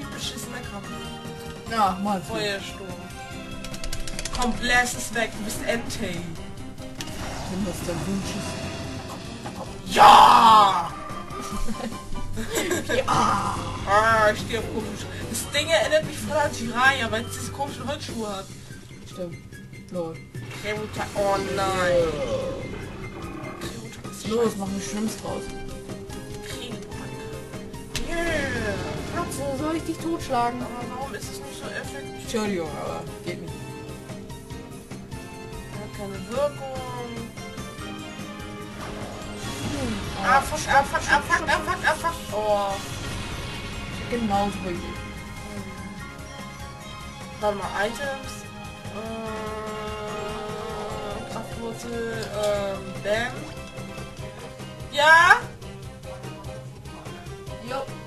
übel beschissener Kampf. Ja, mal. Feuersturm. Komm, bläst es weg, du bist Entei. Wenn das dein Wunsch ist. Ja! ja! Ah, ich stehe auf komisch. Das Ding erinnert mich voll an Jiraiya, weil es diese komischen Holzschuhe hat. Stimmt. Lol. Kremuta, oh nein. Kremuta ist Los, mach mich Schlimms draus. Soll ich dich totschlagen? Aber warum ist es nicht so effektiv? Entschuldigung, aber geht nicht. Hat keine Wirkung. Ah, fuck, ah, fuck, ah, fuck, ah, fuck, ah, fuck. Oh. Genauso wie ich. Warte mal, Items. Äh, Kraftwurzel, ähm, Bam. Ja? Jo.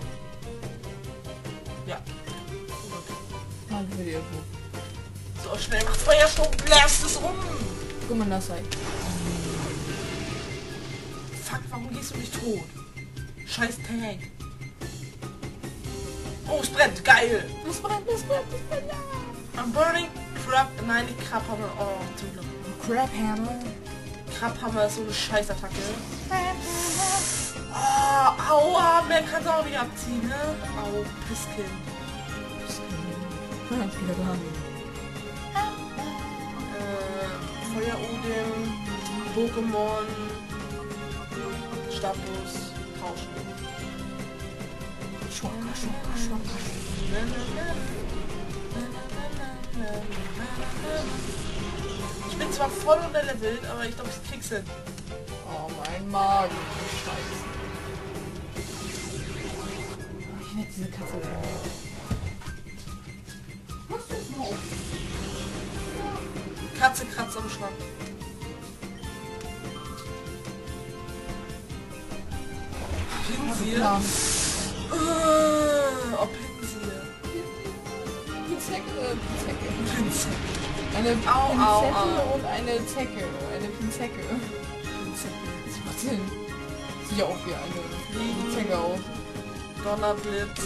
Die Info. So, schnell macht Feuer schon, bläst es um. Guck mal, das sei. Fuck, warum gehst du nicht tot? Scheiß Tank. Oh, es brennt, geil. Das brennt, das brennt, das brennt. I'm burning Crab. Nein, nicht Krabhammer. Oh, zum Glück. Crabhammer. Krabhammer ist so eine Scheißattacke. Oh, aua, mehr kannst du auch nicht abziehen, ne? Au, Pisskind. Wieder dran. Äh, Feuerodem, Pokémon, Status, tauschen. Schwanger, schwanger, schwanger. Ich bin zwar voll unterlevelt, aber ich glaube, ich krieg's hin. Oh, mein Magen. Scheiße. Ich hätte diese Katze. Was? Katze kratzt am Schwanz. Pinsir? Ja. Äh, oh, Pinsir. Pinzecke, Pinzecke. Pinsir. Eine Au, au, Pinzette au. und eine Zecke. Eine Pinzecke. Das macht Sinn. Sieht ja auch wie eine Zecke aus. Donnerblitz.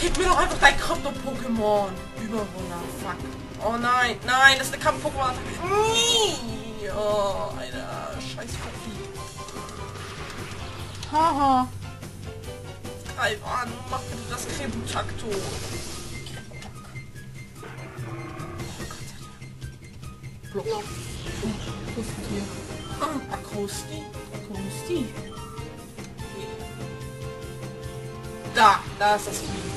Gib mir doch einfach dein Krypto-Pokémon. Überwunder, fuck. Oh nein, nein, das ist eine Kampf-Pokémon. Oh, Alter, scheiß Verfieh. Haha. An, mach bitte das Krebutakto. Block. Das ist hier. Ah, Akrosti. Krusti. Da, da ist das Vieh.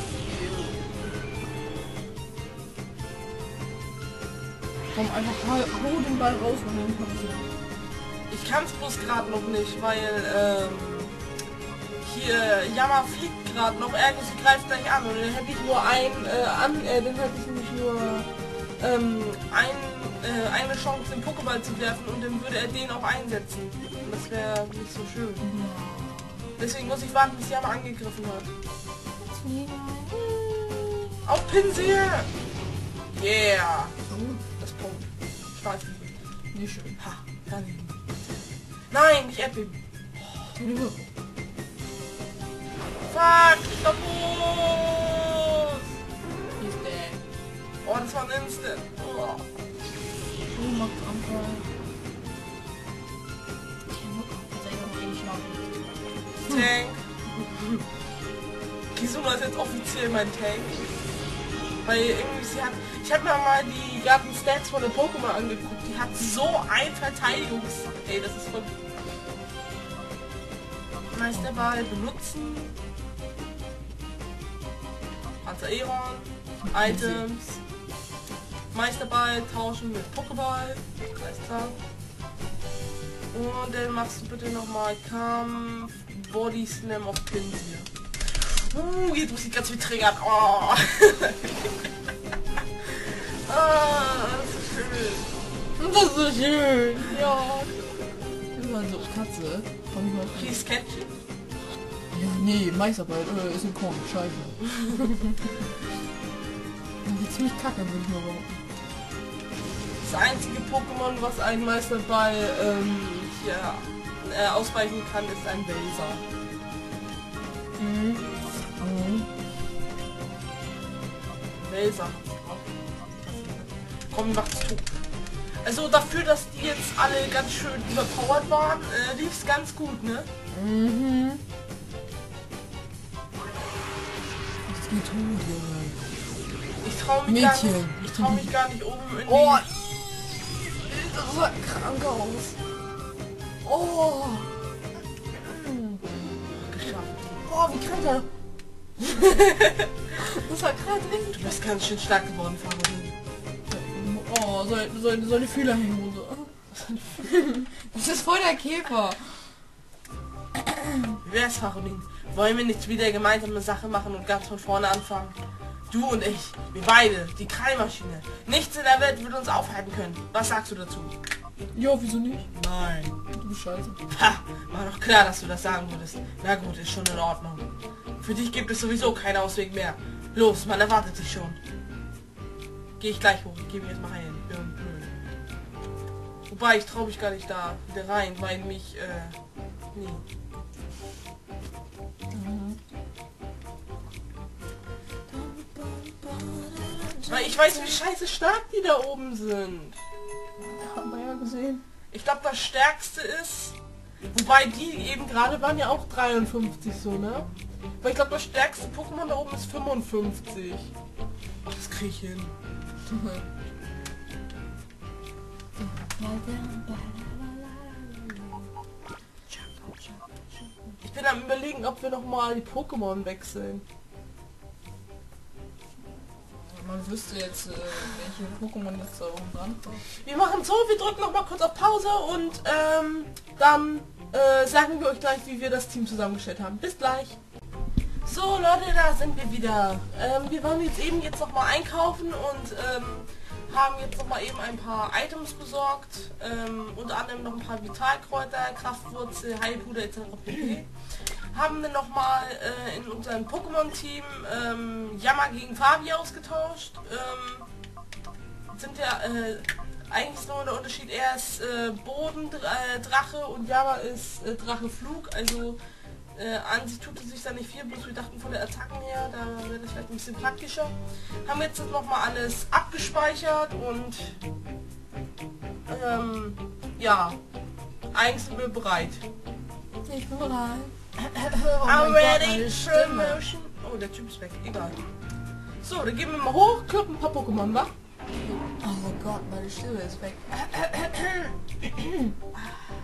Komm einfach, hau, den Ball raus und dann kommst du. Ich kann es bloß gerade noch nicht, weil ähm, hier Yama fliegt gerade noch, sie greift gleich an und dann hätte ich nur ein, äh, an, äh, dann hätte ich nämlich nur ähm, ein, äh, eine Chance den Pokéball zu werfen und dann würde er den auch einsetzen. Und das wäre nicht so schön. Deswegen muss ich warten, bis Yama angegriffen hat. Auf Pinsir! Yeah! Das Stahlfliege. Nicht schön. Ha, daneben. Nein, Erdbeben. Keine Wirkung. Fuck, ich kaputt! He's dead. Oh, das war ein Instant. Oh. Du machst einfach. Tank. Kizuna ist jetzt offiziell mein Tank. Weil irgendwie sie hat. Ich habe mir mal die ganzen Stats von den Pokémon angeguckt. Die hat so ein Verteidigungs. Ey, das ist voll. Meisterball benutzen. Panzer Aeron. Items. Meisterball tauschen mit Pokéball. Alles. Und dann machst du bitte nochmal Kampf Body Slam auf Pinsir. Uh, jetzt muss ich ganz viel triggern. Oh. ah, das ist schön. Das ist so schön. Ja. Immer so Katze. Please catch it. Ja, nee, Meisterarbeit äh, ist ein Korn. Scheiße. Das ist ziemlich kacke, würde ich mal behaupten. Das einzige Pokémon, was ein Meisterball ähm, ja, äh, ausweichen kann, ist ein Welser. Mhm. Mhm. Drauf. Komm, macht's tot. Also dafür, dass die jetzt alle ganz schön überpowered waren, äh, lief's ganz gut, ne? Mhm. Das geht gut, Junge. Ich trau mich gar Mädchen. nicht, ich trau mich gar nicht oben in die... Oh, das sah krank aus. Oh. geschafft. Boah, wie krank er. das war gerade Du bist ganz schön stark geworden, Fabian. Oh, so, so, so eine Fühlerhänghose. Das ist voll der Käfer. Wie wär's, Fabian? Wollen wir nicht wieder gemeinsam eine Sache machen und ganz von vorne anfangen? Du und ich, wir beide, die Krallmaschine. Nichts in der Welt wird uns aufhalten können. Was sagst du dazu? Ja, wieso nicht? Nein. Du bist scheiße. Ha, war doch klar, dass du das sagen würdest. Na gut, ist schon in Ordnung. Für dich gibt es sowieso keinen Ausweg mehr. Los, man erwartet dich schon. Geh ich gleich hoch, ich geh mir jetzt mal rein. Bin blöd. Wobei, ich traue mich gar nicht da wieder rein, weil mich, äh, nee. Weil ich weiß, wie scheiße stark die da oben sind. Haben wir ja gesehen. Ich glaube, das Stärkste ist, wobei die eben gerade waren ja auch 53 so, ne? Weil ich glaube, das stärkste Pokémon da oben ist 55. Das krieg ich hin. Ich bin am überlegen, ob wir noch mal die Pokémon wechseln. Man wüsste jetzt, äh, welche Pokémon jetzt da oben dran kommen. Wir machen so, wir drücken noch mal kurz auf Pause und ähm, dann äh, sagen wir euch gleich, wie wir das Team zusammengestellt haben. Bis gleich. So Leute, da sind wir wieder. Ähm, wir waren jetzt eben jetzt noch mal einkaufen und ähm, haben jetzt noch mal eben ein paar Items besorgt. Ähm, unter anderem noch ein paar Vitalkräuter, Kraftwurzel, Heilpuder etc. pp. Haben wir noch mal äh, in unserem Pokémon-Team ähm, Yammer gegen Fabi ausgetauscht. Ähm, sind ja äh, eigentlich nur der Unterschied, er ist äh, Bodendrache und Java ist äh, Drache Flug, also äh, an sich tut es sich da nicht viel, bloß wir dachten von der Attacken her, da wäre das vielleicht ein bisschen praktischer. Haben jetzt das nochmal alles abgespeichert und ähm, ja, eigentlich sind wir bereit. Ich bin bereit. I'm oh Gott, ready Stimme. motion. Oh, der Typ ist weg, egal. So, dann gehen wir mal hoch, kloppen ein paar Pokémon, wa? Oh Gott, meine Stimme ist weg.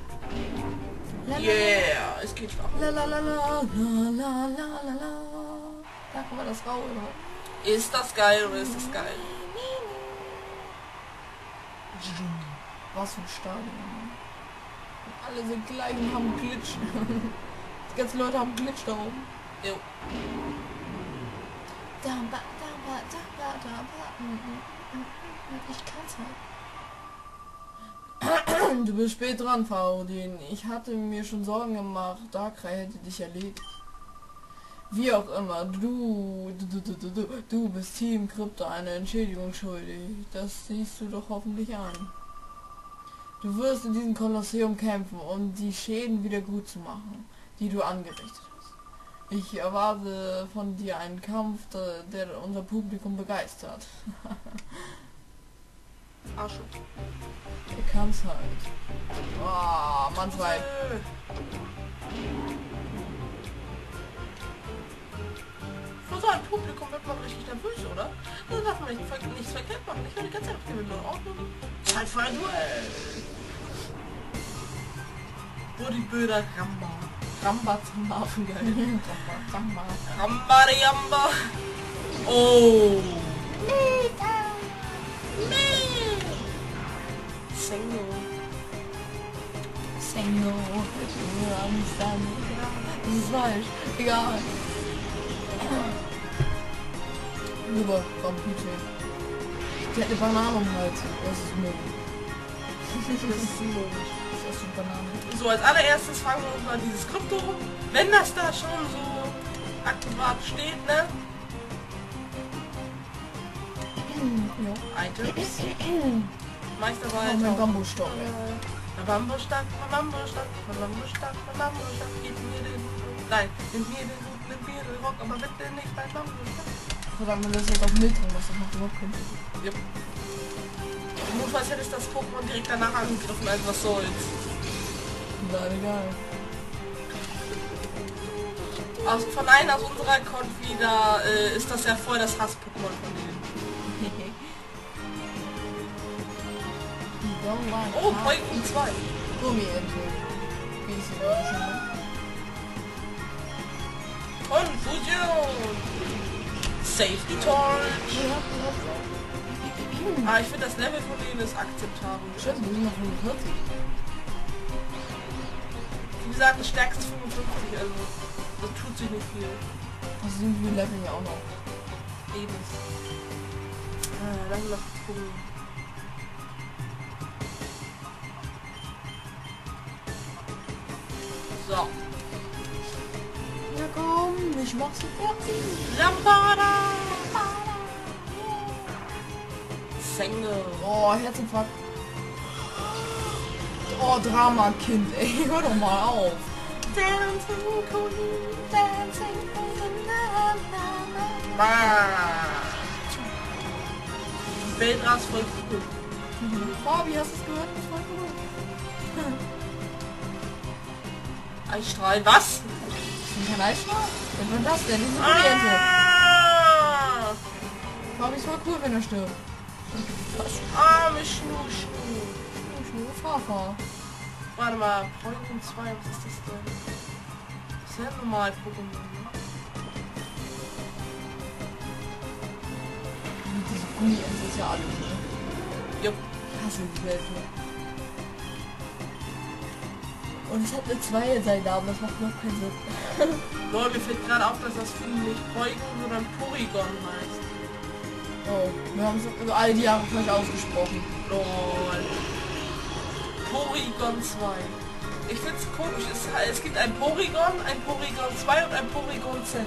Yeah, es geht doch. La la la la la la la la la. Da kann man das Rau. Ist das geil oder ist das geil? Was für ein Stadion. Alle sind gleich und haben Glitch. Die ganzen Leute haben Glitch da oben. Jo. Ich kann's halt. Du bist spät dran, Faudin. Ich hatte mir schon Sorgen gemacht. Darkrai hätte dich erledigt. Wie auch immer, du, du, du, du, du, bist Team Krypto eine Entschädigung schuldig. Das siehst du doch hoffentlich an. Du wirst in diesem Kolosseum kämpfen, um die Schäden wieder gut zu machen, die du angerichtet hast. Ich erwarte von dir einen Kampf, der unser Publikum begeistert. Arsch. Du kannst halt. Oh, Mann, zwei. Äh. Vor so einem Publikum wird man richtig nervös, oder? Dann darf man nicht, ver nichts verkehrt machen. Ich will die ganze Zeit auf die in Ordnung. Zeit für ein Duell. Bodybuilder Ramba. Ramba zum Hafengeil. Samba. Ramba Riamba. Oh. Sengo. Sengo. Das ist falsch. Egal. Super, Rampute. Die hat eine Banane am Hals. Das ist möglich. Das ist Mond. Das ist eine Banane. So, als allererstes fangen wir uns mal dieses Krypto. Wenn das da schon so akkurat steht, ne? Items. Meisterwald. mein Bambusstock. Mein Bambusstock, mein Bambusstock, mein Bambusstock, mein Bambusstock. Gib mir den. Nein, nimm mir den Hut, nimm mir den Rock, aber bitte nicht mein Bambusstock. verdammt, man lässt jetzt auf Mild drin, was das macht überhaupt Sinn. Yep. Notfalls hätte ich das Pokémon direkt danach angegriffen, also was soll's. Na, egal. Also von einem aus unserer Account wieder äh, ist das ja voll das Hass-Pokémon von denen. Oh, Pokémon 2. Gummiente. Wie schon nenne. Konfusion. Safety Torch. Ja, Ah, ich finde das Level von denen ist akzeptabel. Schätze, wir sind noch 45. Wie gesagt, das stärkste 55, also das tut sich nicht viel. Das sind wir leveln ja auch noch. Eben. Ah, mal kurz gucken. So. Ja komm, ich mach's fertig. Lambada! Senge. Oh, Herzinfarkt. Oh, Drama-Kind, ey, hör doch mal auf. Dancing Queen, Dancing Queen, na, na, na. Ah. Beltra ist voll cool. Fabi, hast du es gehört? Das war cool. Eisstrahl, was? Ist kein Eisstrahl? Was war das denn? Diese Oriente. Ah! Fabi, es war cool, wenn er stirbt. Arme Schnu, Schnu. Oh, Schnur, fahr, fahr. Warte mal, Pokémon 2, was ist das denn? Das ist ja normal Pokémon, ne? Diese Gummiente ist ja alles, ne? Jupp. Ich hasse die Welt. Und es hat eine Zweierseite, das macht noch keinen Sinn. Lol, mir fällt gerade auf, dass das Vieh nicht Polygon, sondern Porygon heißt. Oh, wir haben es also all die Jahre falsch ausgesprochen. Lol. Porygon 2. Ich find's komisch, es, es gibt ein Porygon, ein Porygon 2 und ein Porygon Z.